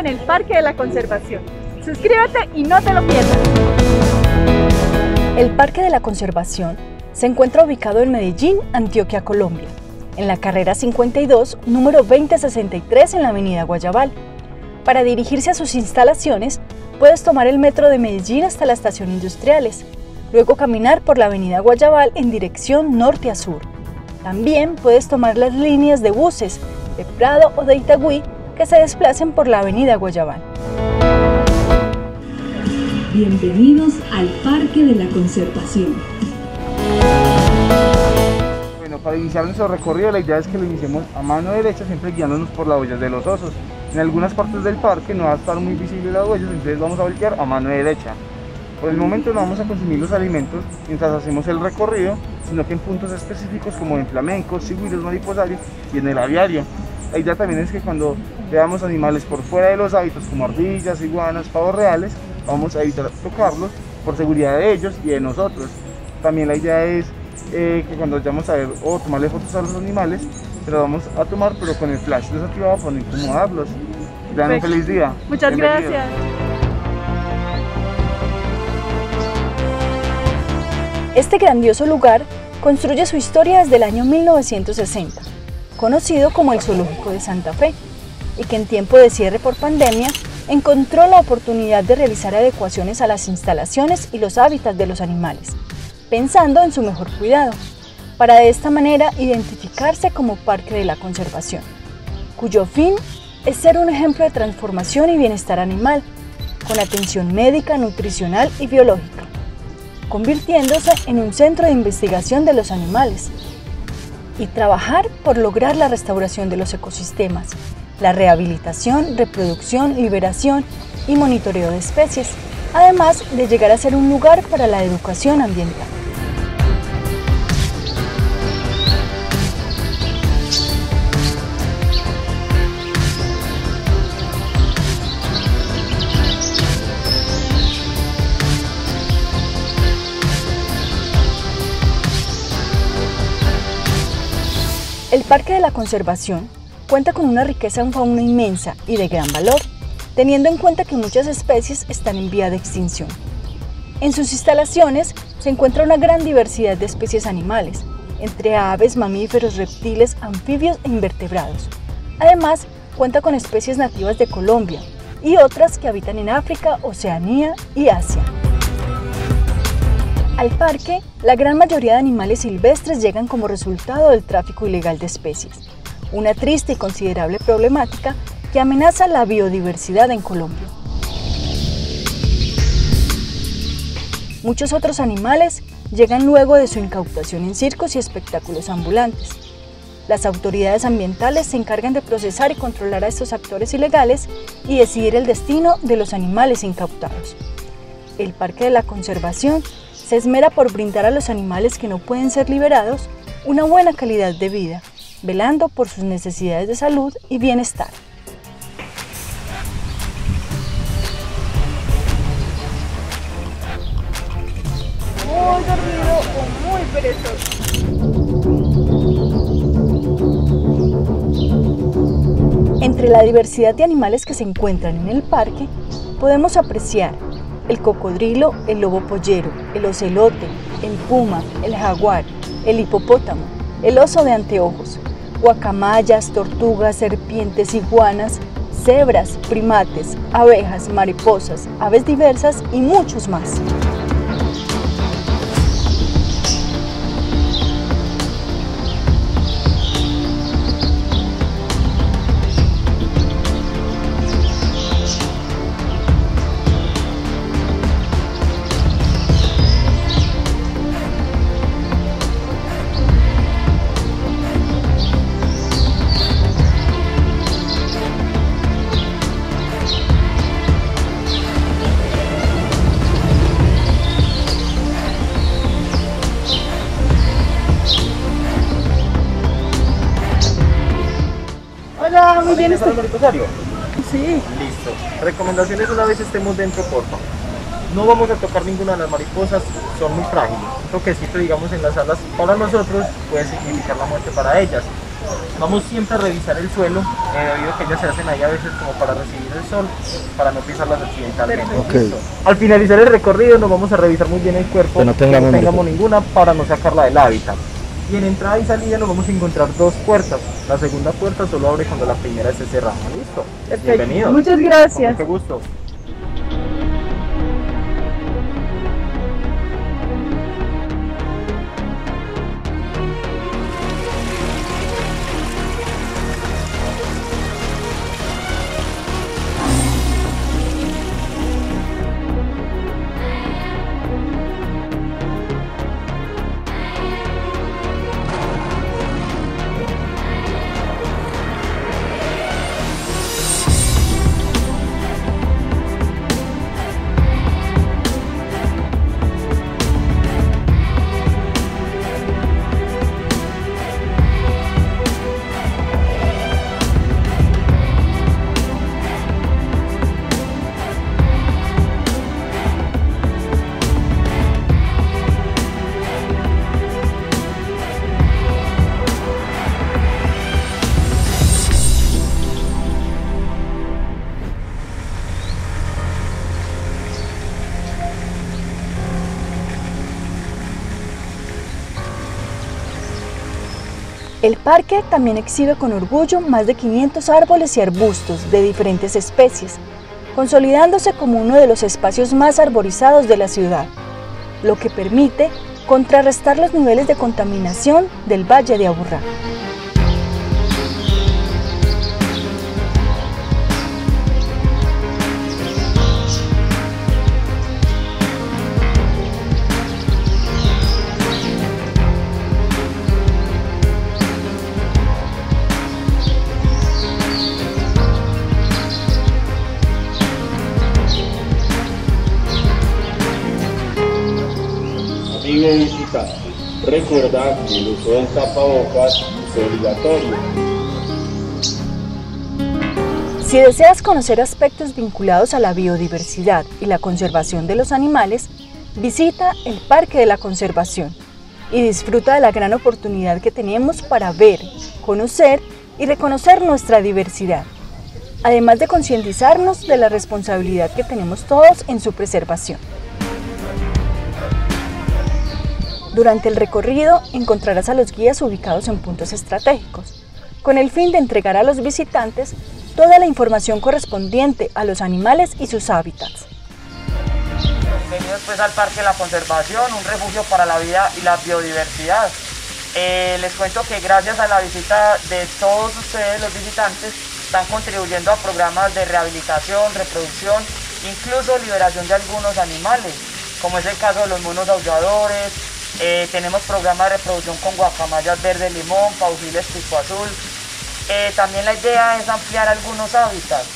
en el Parque de la Conservación. Suscríbete y no te lo pierdas. El Parque de la Conservación se encuentra ubicado en Medellín, Antioquia, Colombia, en la carrera 52, número 2063 en la avenida Guayabal. Para dirigirse a sus instalaciones, puedes tomar el metro de Medellín hasta la estación Industriales, luego caminar por la avenida Guayabal en dirección norte a sur. También puedes tomar las líneas de buses de Prado o de Itagüí que se desplacen por la avenida Guayabal. Bienvenidos al Parque de la Conservación. Bueno, para iniciar nuestro recorrido la idea es que lo iniciemos a mano derecha, siempre guiándonos por las huellas de los osos. En algunas partes del parque no va a estar muy visible las huellas, entonces vamos a voltear a mano derecha. Por el momento no vamos a consumir los alimentos mientras hacemos el recorrido, sino que en puntos específicos como en flamencos, cigüeños, mariposarios y en el aviario. La idea también es que cuando veamos animales por fuera de los hábitos como ardillas, iguanas, pavos reales, vamos a evitar tocarlos por seguridad de ellos y de nosotros. También la idea es eh, que cuando vayamos a ver o tomarle fotos a los animales, se las vamos a tomar pero con el flash desactivado para no incomodarlos. Tengan un feliz día. Muchas gracias. Este grandioso lugar construye su historia desde el año 1960, conocido como el Zoológico de Santa Fe, y que en tiempo de cierre por pandemia encontró la oportunidad de realizar adecuaciones a las instalaciones y los hábitats de los animales, pensando en su mejor cuidado, para de esta manera identificarse como Parque de la Conservación, cuyo fin es ser un ejemplo de transformación y bienestar animal, con atención médica, nutricional y biológica convirtiéndose en un centro de investigación de los animales y trabajar por lograr la restauración de los ecosistemas, la rehabilitación, reproducción, liberación y monitoreo de especies, además de llegar a ser un lugar para la educación ambiental. El Parque de la Conservación cuenta con una riqueza en fauna inmensa y de gran valor, teniendo en cuenta que muchas especies están en vía de extinción. En sus instalaciones se encuentra una gran diversidad de especies animales, entre aves, mamíferos, reptiles, anfibios e invertebrados. Además, cuenta con especies nativas de Colombia y otras que habitan en África, Oceanía y Asia. Al parque, la gran mayoría de animales silvestres llegan como resultado del tráfico ilegal de especies, una triste y considerable problemática que amenaza la biodiversidad en Colombia. Muchos otros animales llegan luego de su incautación en circos y espectáculos ambulantes. Las autoridades ambientales se encargan de procesar y controlar a estos actores ilegales y decidir el destino de los animales incautados. El Parque de la Conservación se esmera por brindar a los animales que no pueden ser liberados una buena calidad de vida, velando por sus necesidades de salud y bienestar. Muy dormido o muy perezoso. Entre la diversidad de animales que se encuentran en el parque, podemos apreciar el cocodrilo, el lobo pollero, el ocelote, el puma, el jaguar, el hipopótamo, el oso de anteojos, guacamayas, tortugas, serpientes, iguanas, cebras, primates, abejas, mariposas, aves diversas y muchos más. Bien. ¿Está el mariposario? Sí. Listo. Recomendaciones una vez estemos dentro, porfa. No vamos a tocar ninguna de las mariposas, son muy frágiles. Un toquecito, digamos, en las alas para nosotros puede significar la muerte para ellas. Vamos siempre a revisar el suelo, eh, debido a que ellas se hacen ahí a veces como para recibir el sol, para no pisarlas accidentalmente. Ok. Al finalizar el recorrido nos vamos a revisar muy bien el cuerpo, Que no tengamos ninguna para no sacarla del hábitat. Y en entrada y salida nos vamos a encontrar dos puertas. La segunda puerta solo abre cuando la primera esté cerrada. ¿Listo? Bienvenido. Muchas Con gracias. mucho gusto. El parque también exhibe con orgullo más de 500 árboles y arbustos de diferentes especies, consolidándose como uno de los espacios más arborizados de la ciudad, lo que permite contrarrestar los niveles de contaminación del Valle de Aburrá. Recuerda que el uso del tapabocas es obligatorio. Si deseas conocer aspectos vinculados a la biodiversidad y la conservación de los animales, visita el Parque de la Conservación y disfruta de la gran oportunidad que tenemos para ver, conocer y reconocer nuestra diversidad, además de concientizarnos de la responsabilidad que tenemos todos en su preservación. Durante el recorrido encontrarás a los guías ubicados en puntos estratégicos, con el fin de entregar a los visitantes toda la información correspondiente a los animales y sus hábitats. Bienvenidos pues al Parque de la Conservación, un refugio para la vida y la biodiversidad. Eh, les cuento que gracias a la visita de todos ustedes, los visitantes, están contribuyendo a programas de rehabilitación, reproducción, incluso liberación de algunos animales, como es el caso de los monos aulladores, eh, tenemos programas de reproducción con guacamayas verde limón, pausiles pico azul. Eh, también la idea es ampliar algunos hábitats.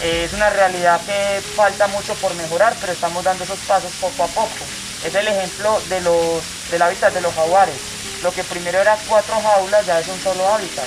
Eh, es una realidad que falta mucho por mejorar, pero estamos dando esos pasos poco a poco. Es el ejemplo de los, del hábitat de los jaguares. Lo que primero era cuatro jaulas ya es un solo hábitat.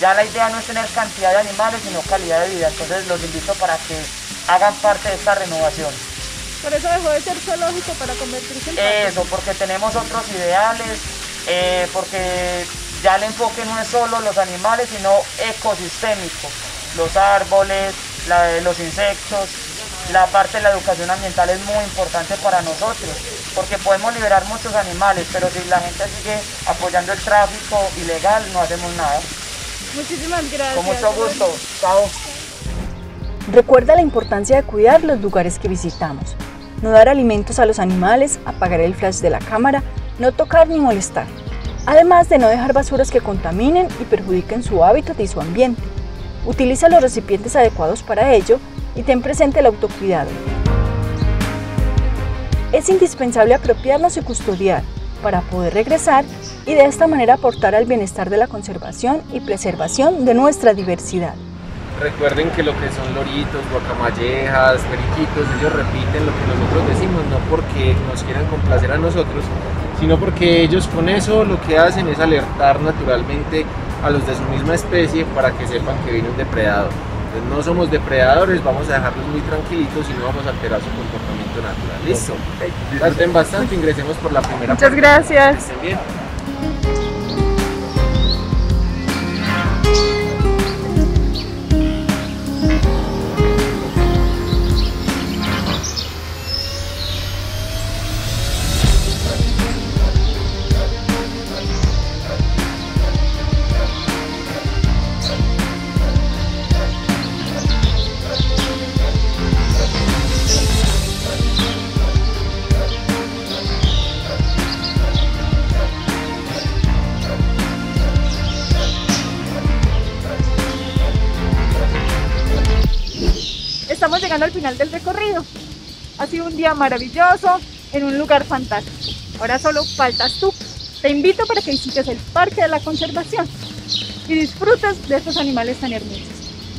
Ya la idea no es tener cantidad de animales, sino calidad de vida. Entonces los invito para que hagan parte de esta renovación. Por eso dejó de ser zoológico para convertirse en. Eso, porque tenemos otros ideales, eh, porque ya el enfoque no es solo los animales, sino ecosistémico. Los árboles, la- los insectos, la parte de la educación ambiental es muy importante para nosotros, porque podemos liberar muchos animales, pero si la gente sigue apoyando el tráfico ilegal, no hacemos nada. Muchísimas gracias. Con mucho gusto. Chao. Recuerda la importancia de cuidar los lugares que visitamos, no dar alimentos a los animales, apagar el flash de la cámara, no tocar ni molestar, además de no dejar basuras que contaminen y perjudiquen su hábitat y su ambiente. Utiliza los recipientes adecuados para ello y ten presente el autocuidado. Es indispensable apropiarnos y custodiar para poder regresar y de esta manera aportar al bienestar de la conservación y preservación de nuestra diversidad. Recuerden que lo que son loritos, guacamallejas, periquitos, ellos repiten lo que nosotros decimos, no porque nos quieran complacer a nosotros, sino porque ellos con eso lo que hacen es alertar naturalmente a los de su misma especie para que sepan que viene un depredador. Entonces, no somos depredadores, vamos a dejarlos muy tranquilitos y no vamos a alterar su comportamiento natural. Listo. Salten bastante, ingresemos por la primera Muchas gracias. Que estén bien. Llegando al final del recorrido. Ha sido un día maravilloso, en un lugar fantástico. Ahora solo faltas tú. Te invito para que visites el Parque de la Conservación y disfrutes de estos animales tan hermosos.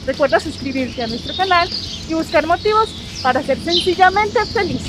Recuerda suscribirte a nuestro canal y buscar motivos para ser sencillamente feliz.